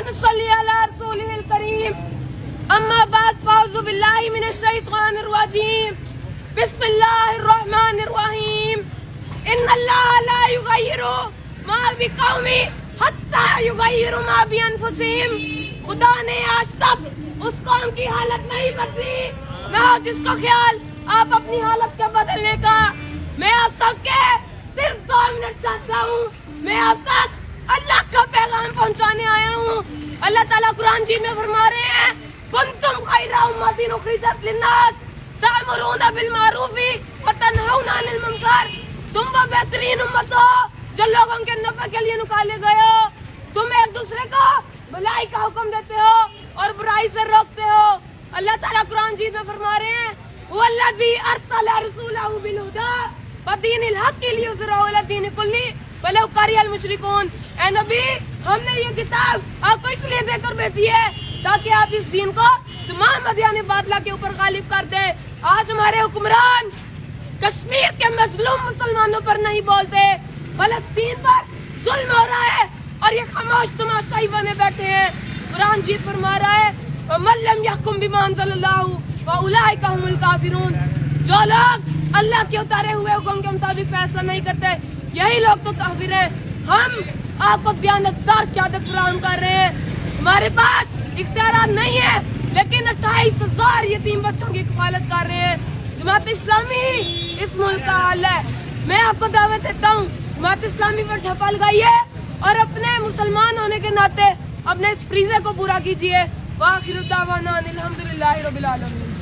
ونصلي على رسوله الكريم. أما بعد فأعوذ بالله من الشيطان الرجيم. بسم الله الرحمن الرحيم. إن الله لا يغير ما بقوم حتى يغير ما بأنفسهم. خدا نے آج تک اس قوم کی حالت نہیں بدلی. نہ جس کا خیال آپ اپنی حالت کے بدلنے کا. میں آپ سب کے صرف دو منٹ چاہتا ہوں. میں آپ تک اللہ تعالیٰ قرآن جی میں فرما رہے ہیں، کنتم خیر امتین اخرجت للناس تعمرون بالمعروف وتنہون عن المنکر۔ تم وہ بہترین امت ہو جو لوگوں کے نفع کے لیے نکالے گئے ہو۔ تم ایک دوسرے کو بھلائی کا حکم دیتے ہو اور برائی سے روکتے ہو۔ اللہ تعالیٰ قرآن جی میں فرما رہے ہیں والذی ارسل رسولہ بالہدى ودین الحق لیظہرہ علی الدین کلی ولو المشرکون۔ اے نبی، ہم نے یہ کتاب آپ کو اس لیے دے کر بھیجی ہے تاکہ آپ اس دین کو تمام ادیان باطلہ کے اوپر غالب کر دیں۔ آج ہمارے حکمران کشمیر کے مظلوم مسلمانوں پر نہیں بولتے۔ فلسطین پر ظلم ہو رہا ہے اور یہ خاموش تماشائی بنے بیٹھے ہیں۔ قرآن جیت فرما رہا ہے، وَمَن لَمْ يَحْكُمْ بِمَا اللَّهُ فَأُولَٰئِكَ هُمُ الْكَافِرُونَ۔ جو لوگ اللہ کے اتارے ہوئے حکم کے مطابق فیصلہ نہیں کرتے یہی لوگ تو کافر ہیں۔ ہم آپ کو دیانتدار قیادت فراہم کر رہے ہیں۔ ہمارے پاس اختیارات نہیں ہے لیکن اٹھائیس ہزار یتیم بچوں کی کفالت کر رہے ہیں۔ جماعت اسلامی، اس ملک کا حال ہے۔ میں آپ کو دعوت دیتا ہوں، جماعت اسلامی پر ڈھپا لگائیے اور اپنے مسلمان ہونے کے ناطے اپنے اس فریضے کو پورا کیجیے۔ واخر الدعوانا الحمدللہ رب العالمین۔